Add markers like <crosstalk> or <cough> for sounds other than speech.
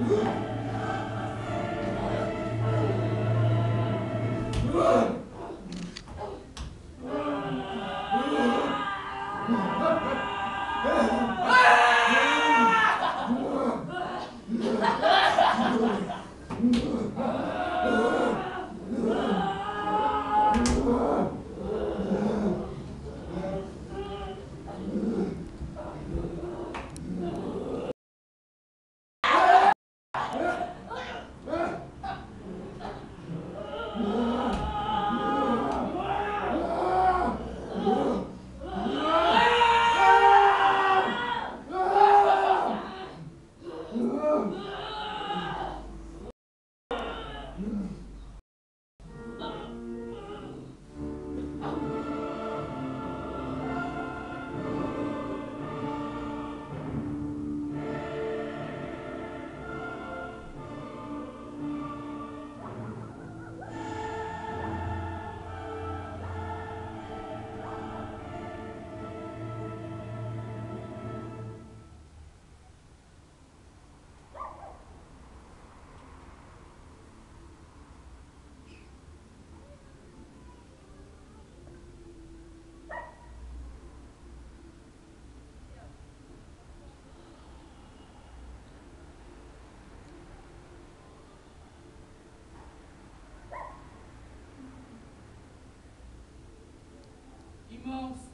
Yeah. <laughs> Immense